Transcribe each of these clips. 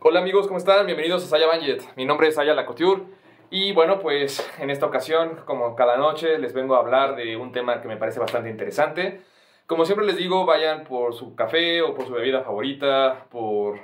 Hola amigos, ¿cómo están? Bienvenidos a Saya Banjet. Mi nombre es Saya Lacouture y bueno, pues en esta ocasión, como cada noche, les vengo a hablar de un tema que me parece bastante interesante. Como siempre les digo, vayan por su café o por su bebida favorita, por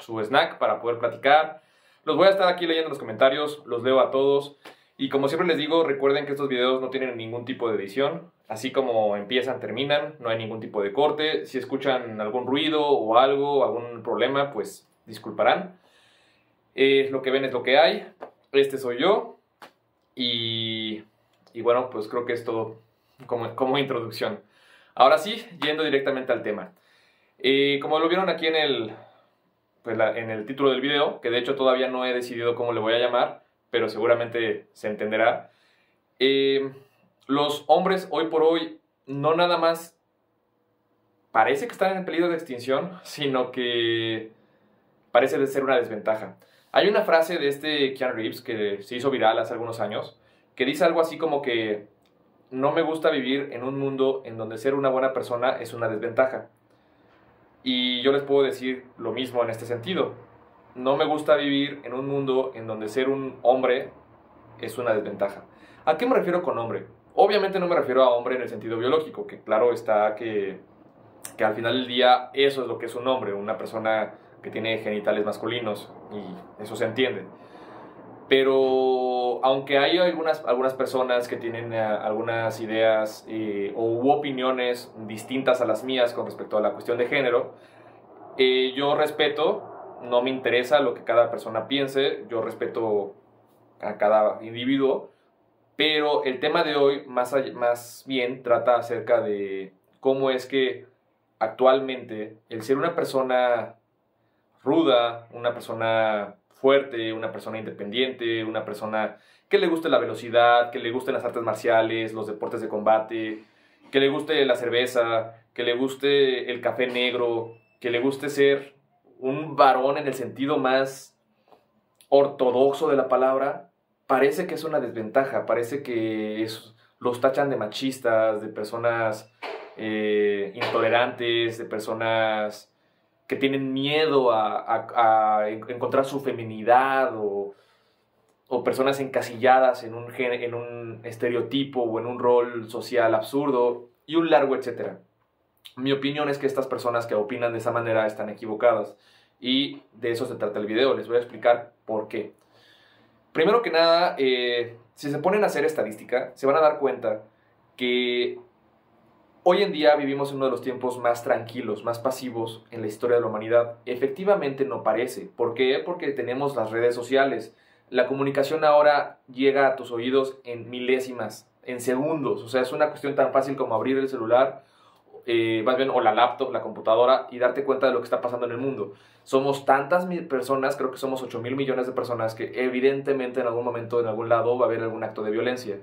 su snack para poder platicar. Los voy a estar aquí leyendo en los comentarios, los leo a todos. Y como siempre les digo, recuerden que estos videos no tienen ningún tipo de edición. Así como empiezan, terminan, no hay ningún tipo de corte. Si escuchan algún ruido o algo, algún problema, pues disculparán. Es lo que ven es lo que hay. Este soy yo. Y, y bueno, pues creo que es todo como, como introducción. Ahora sí, yendo directamente al tema. Eh, como lo vieron aquí en el, pues en el título del video, que de hecho todavía no he decidido cómo le voy a llamar, pero seguramente se entenderá. Eh, los hombres hoy por hoy no nada más parece que están en peligro de extinción, sino que parece de ser una desventaja. Hay una frase de este Keanu Reeves que se hizo viral hace algunos años, que dice algo así como que no me gusta vivir en un mundo en donde ser una buena persona es una desventaja. Y yo les puedo decir lo mismo en este sentido. No me gusta vivir en un mundo en donde ser un hombre es una desventaja. ¿A qué me refiero con hombre? Obviamente no me refiero a hombre en el sentido biológico, que claro está que, que al final del día eso es lo que es un hombre, una persona que tiene genitales masculinos y eso se entiende. Pero aunque hay algunas, algunas personas que tienen eh, algunas ideas eh, o opiniones distintas a las mías con respecto a la cuestión de género, eh, yo respeto, no me interesa lo que cada persona piense, yo respeto a cada individuo, pero el tema de hoy más, más bien trata acerca de cómo es que actualmente el ser una persona ruda, una persona fuerte, una persona independiente, una persona que le guste la velocidad, que le gusten las artes marciales, los deportes de combate, que le guste la cerveza, que le guste el café negro, que le guste ser un varón en el sentido más ortodoxo de la palabra, parece que es una desventaja, parece que los tachan de machistas, de personas eh, intolerantes, de personas que tienen miedo a, encontrar su feminidad o, personas encasilladas en un, en un estereotipo o en un rol social absurdo y un largo etcétera. Mi opinión es que estas personas que opinan de esa manera están equivocadas y de eso se trata el video. Les voy a explicar por qué. Primero que nada, eh, si se ponen a hacer estadística, se van a dar cuenta que Hoy en día vivimos en uno de los tiempos más tranquilos, más pasivos en la historia de la humanidad. Efectivamente no parece. ¿Por qué? Porque tenemos las redes sociales. La comunicación ahora llega a tus oídos en milésimas, en segundos. O sea, es una cuestión tan fácil como abrir el celular, eh, más bien, o la laptop, la computadora, y darte cuenta de lo que está pasando en el mundo. Somos tantas personas, creo que somos 8 mil millones de personas, que evidentemente en algún momento, en algún lado, va a haber algún acto de violencia.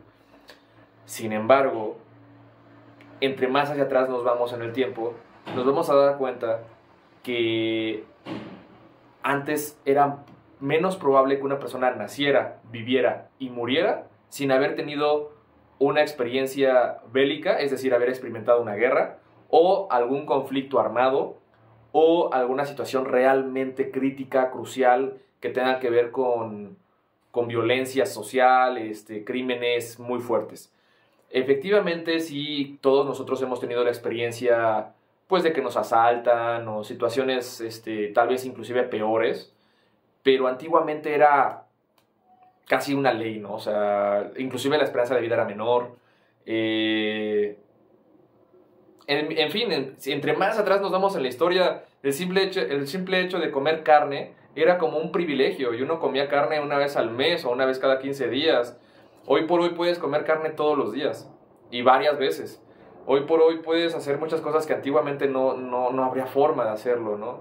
Sin embargo, entre más hacia atrás nos vamos en el tiempo, nos vamos a dar cuenta que antes era menos probable que una persona naciera, viviera y muriera sin haber tenido una experiencia bélica, es decir, haber experimentado una guerra o algún conflicto armado o alguna situación realmente crítica, crucial, que tenga que ver con, con violencia social, este, crímenes muy fuertes. Efectivamente, sí, todos nosotros hemos tenido la experiencia, pues, de que nos asaltan o situaciones, este, tal vez inclusive peores, pero antiguamente era casi una ley, ¿no? O sea, inclusive la esperanza de vida era menor. Eh, en, fin, entre más atrás nos vamos en la historia, el simple, hecho, el simple hecho de comer carne era como un privilegio y uno comía carne una vez al mes o una vez cada 15 días. Hoy por hoy puedes comer carne todos los días y varias veces. Hoy por hoy puedes hacer muchas cosas que antiguamente no, no, no habría forma de hacerlo, ¿no?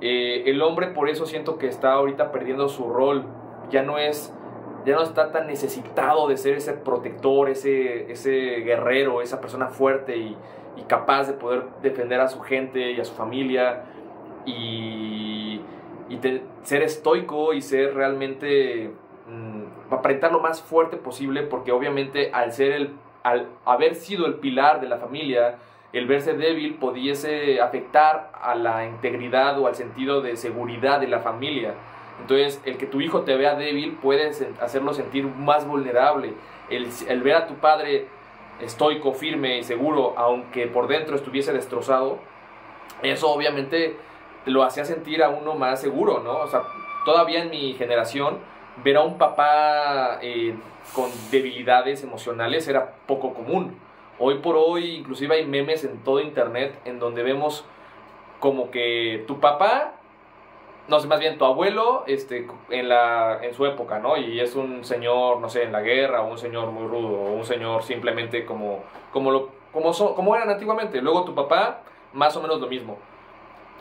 Eh, el hombre por eso siento que está ahorita perdiendo su rol. Ya no es, ya no está tan necesitado de ser ese protector, ese, ese guerrero, esa persona fuerte y, capaz de poder defender a su gente y a su familia y, ser estoico y ser realmente aparentar lo más fuerte posible porque obviamente al ser el al haber sido el pilar de la familia el verse débil pudiese afectar a la integridad o al sentido de seguridad de la familia. Entonces, el que tu hijo te vea débil puede hacerlo sentir más vulnerable. El, el ver a tu padre estoico, firme y seguro, aunque por dentro estuviese destrozado, eso obviamente lo hacía sentir a uno más seguro, ¿no? O sea, todavía en mi generación, ver a un papá eh, con debilidades emocionales era poco común. Hoy por hoy, inclusive hay memes en todo internet en donde vemos como que tu papá, no sé, más bien tu abuelo, este, en, la, en su época, ¿no? Y es un señor, no sé, en la guerra, o un señor muy rudo, o un señor simplemente como, como, lo, como, como eran antiguamente. Luego tu papá, más o menos lo mismo.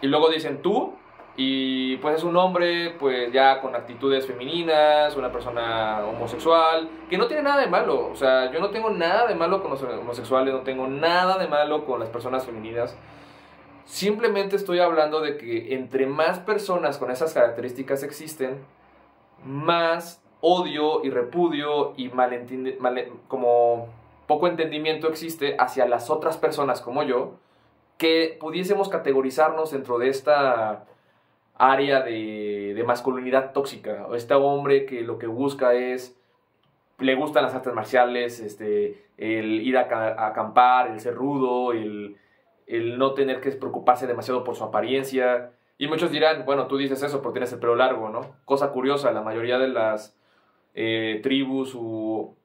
Y luego dicen tú, y pues es un hombre pues ya con actitudes femeninas, una persona homosexual, que no tiene nada de malo. O sea, yo no tengo nada de malo con los homosexuales, no tengo nada de malo con las personas femeninas. Simplemente estoy hablando de que entre más personas con esas características existen, más odio y repudio y como poco entendimiento existe hacia las otras personas como yo, que pudiésemos categorizarnos dentro de esta área de, masculinidad tóxica. O este hombre que lo que busca es, le gustan las artes marciales, este, el ir a, acampar, el ser rudo, el, no tener que preocuparse demasiado por su apariencia. Y muchos dirán, bueno, tú dices eso porque tienes el pelo largo, ¿no? Cosa curiosa, la mayoría de las eh, tribus u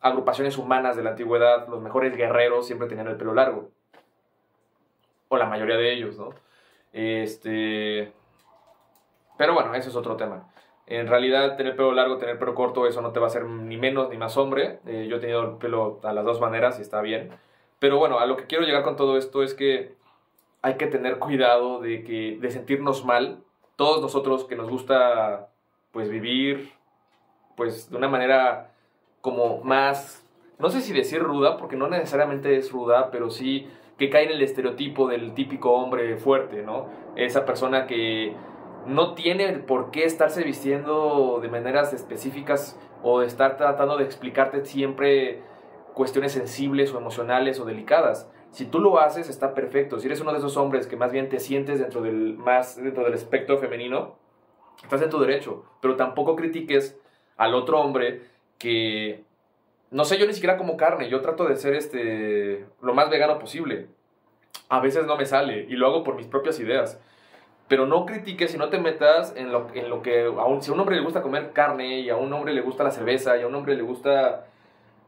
agrupaciones humanas de la antigüedad, los mejores guerreros siempre tenían el pelo largo. O la mayoría de ellos, ¿no? Este, pero bueno, eso es otro tema. En realidad, tener pelo largo, tener pelo corto, eso no te va a hacer ni menos ni más hombre. Eh, yo he tenido el pelo a las dos maneras y está bien. Pero bueno, a lo que quiero llegar con todo esto es que hay que tener cuidado de, que, de sentirnos mal. Todos nosotros que nos gusta pues vivir pues de una manera como más, no sé si decir ruda, porque no necesariamente es ruda, pero sí que cae en el estereotipo del típico hombre fuerte, ¿no? Esa persona que no tiene por qué estarse vistiendo de maneras específicas o estar tratando de explicarte siempre cuestiones sensibles o emocionales o delicadas. Si tú lo haces, está perfecto. Si eres uno de esos hombres que más bien te sientes dentro del, más dentro del espectro femenino, estás en tu derecho. Pero tampoco critiques al otro hombre que, no sé, yo ni siquiera como carne. Yo trato de ser este, lo más vegano posible. A veces no me sale y lo hago por mis propias ideas pero no critiques y no te metas en lo, en lo que, aun, si a un hombre le gusta comer carne y a un hombre le gusta la cerveza y a un hombre le gusta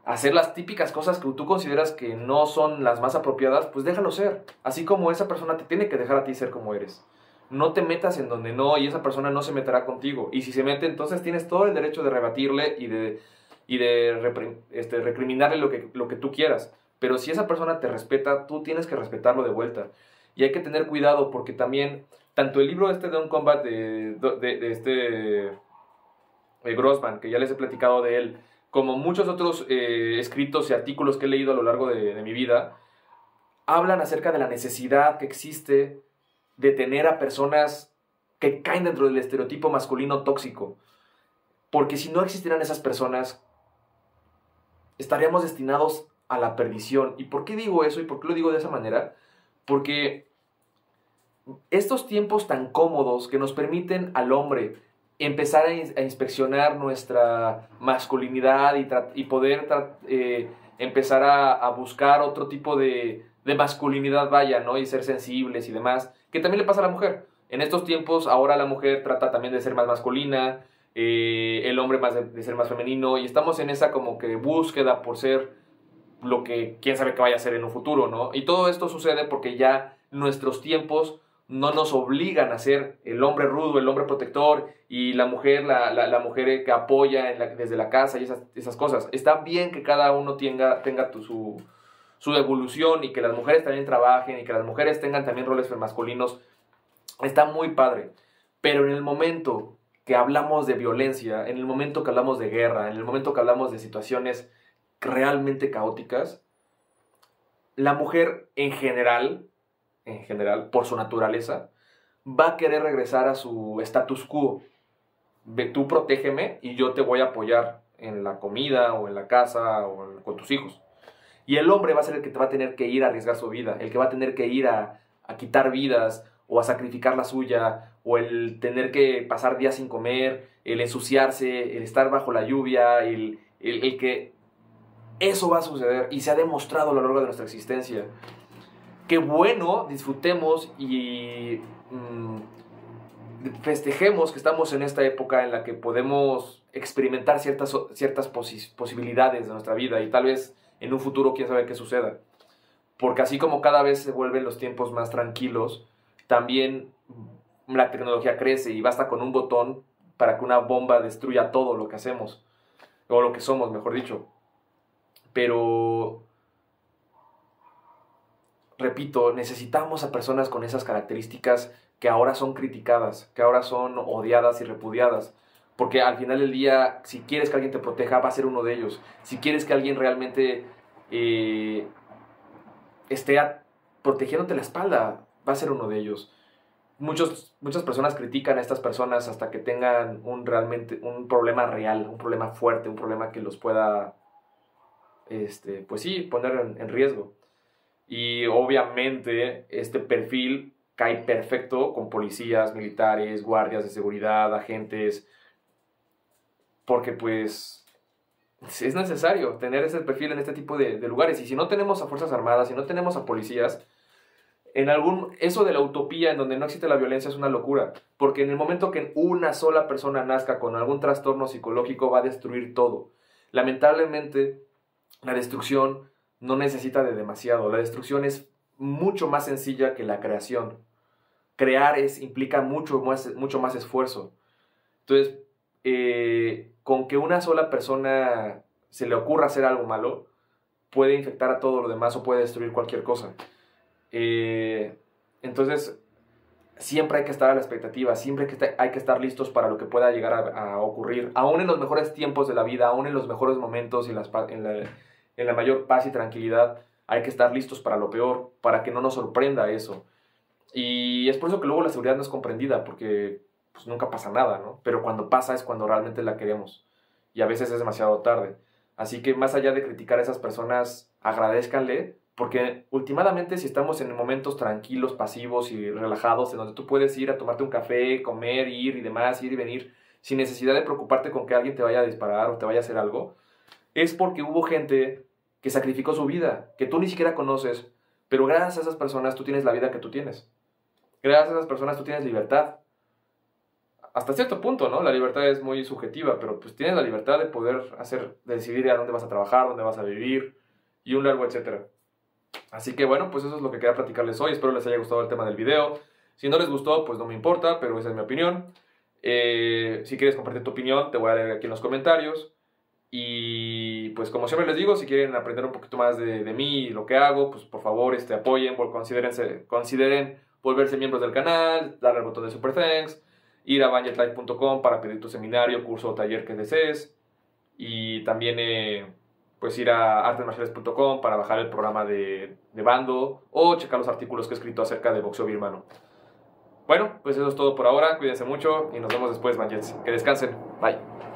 hacer las típicas cosas que tú consideras que no son las más apropiadas, pues déjalo ser. Así como esa persona te tiene que dejar a ti ser como eres. No te metas en donde no y esa persona no se meterá contigo. Y si se mete, entonces tienes todo el derecho de rebatirle y de, y de este, recriminarle lo que, lo que tú quieras. Pero si esa persona te respeta, tú tienes que respetarlo de vuelta. Y hay que tener cuidado porque también tanto el libro este de un combat de, de, este Grossman, que ya les he platicado de él, como muchos otros eh, escritos y artículos que he leído a lo largo de, mi vida, hablan acerca de la necesidad que existe de tener a personas que caen dentro del estereotipo masculino tóxico. Porque si no existieran esas personas, estaríamos destinados a la perdición. ¿Y por qué digo eso y por qué lo digo de esa manera? Porque estos tiempos tan cómodos que nos permiten al hombre empezar a, inspeccionar nuestra masculinidad y, poder eh, empezar a, buscar otro tipo de, masculinidad, vaya, ¿no? Y ser sensibles y demás, que también le pasa a la mujer. En estos tiempos, ahora la mujer trata también de ser más masculina, eh, el hombre más de, de, ser más femenino, y estamos en esa como que búsqueda por ser lo que quién sabe que vaya a ser en un futuro, ¿no? Y todo esto sucede porque ya nuestros tiempos no nos obligan a ser el hombre rudo, el hombre protector y la mujer, la, mujer que apoya desde la casa y esas, cosas. Está bien que cada uno tenga, tenga su, su evolución y que las mujeres también trabajen y que las mujeres tengan también roles masculinos. Está muy padre. Pero en el momento que hablamos de violencia, en el momento que hablamos de guerra, en el momento que hablamos de situaciones realmente caóticas, la mujer en general en general, por su naturaleza, va a querer regresar a su status quo. Ve, tú protégeme y yo te voy a apoyar en la comida o en la casa o con tus hijos. Y el hombre va a ser el que va a tener que ir a arriesgar su vida, el que va a tener que ir a, a quitar vidas o a sacrificar la suya, o el tener que pasar días sin comer, el ensuciarse, el estar bajo la lluvia, el, el, que eso va a suceder y se ha demostrado a lo largo de nuestra existencia. Qué bueno, disfrutemos y mm, festejemos que estamos en esta época en la que podemos experimentar ciertas, ciertas posibilidades de nuestra vida y tal vez en un futuro quién sabe qué suceda. Porque así como cada vez se vuelven los tiempos más tranquilos, también la tecnología crece y basta con un botón para que una bomba destruya todo lo que hacemos, o lo que somos, mejor dicho. Pero, repito, necesitamos a personas con esas características que ahora son criticadas, que ahora son odiadas y repudiadas. Porque al final del día, si quieres que alguien te proteja, va a ser uno de ellos. Si quieres que alguien realmente eh, esté protegiéndote la espalda, va a ser uno de ellos. Muchos, muchas personas critican a estas personas hasta que tengan un, realmente, un problema real, un problema fuerte, un problema que los pueda, este, pues sí, poner en, en riesgo. Y obviamente este perfil cae perfecto con policías, militares, guardias de seguridad, agentes, porque pues es necesario tener ese perfil en este tipo de, lugares. Y si no tenemos a Fuerzas Armadas, si no tenemos a policías, en algún, eso de la utopía en donde no existe la violencia es una locura, porque en el momento que una sola persona nazca con algún trastorno psicológico va a destruir todo. Lamentablemente, la destrucción no necesita de demasiado, la destrucción es mucho más sencilla que la creación. Crear es, implica mucho más, mucho más esfuerzo. Entonces, eh, con que una sola persona se le ocurra hacer algo malo, puede infectar a todo lo demás o puede destruir cualquier cosa. Eh, entonces, siempre hay que estar a la expectativa, siempre hay que estar listos para lo que pueda llegar a, ocurrir, aún en los mejores tiempos de la vida, aún en los mejores momentos y en, la, en la mayor paz y tranquilidad, hay que estar listos para lo peor, para que no nos sorprenda eso. Y es por eso que luego la seguridad no es comprendida, porque pues, nunca pasa nada, ¿no? Pero cuando pasa es cuando realmente la queremos. Y a veces es demasiado tarde. Así que más allá de criticar a esas personas, agradezcanle porque últimamente si estamos en momentos tranquilos, pasivos y relajados, en donde tú puedes ir a tomarte un café, comer, ir y demás, ir y venir, sin necesidad de preocuparte con que alguien te vaya a disparar o te vaya a hacer algo, es porque hubo gente que sacrificó su vida, que tú ni siquiera conoces, pero gracias a esas personas tú tienes la vida que tú tienes. Gracias a esas personas tú tienes libertad. Hasta cierto punto, ¿no? La libertad es muy subjetiva, pero pues tienes la libertad de poder hacer, de decidir a dónde vas a trabajar, dónde vas a vivir y un largo etcétera. Así que bueno, pues eso es lo que quería platicarles hoy. Espero les haya gustado el tema del video. Si no les gustó, pues no me importa, pero esa es mi opinión. Eh, si quieres compartir tu opinión, te voy a leer aquí en los comentarios. Y pues como siempre les digo, si quieren aprender un poquito más de, mí y lo que hago, pues por favor este, apoyen, consideren, consideren volverse miembros del canal, darle al botón de Super Thanks, ir a banjetlife.com para pedir tu seminario, curso o taller que desees. Y también... Eh, pues ir a artesmarciales.com para bajar el programa de, de, bando o checar los artículos que he escrito acerca de boxeo birmano. Bueno, pues eso es todo por ahora. Cuídense mucho y nos vemos después, Manjets. Que descansen. Bye.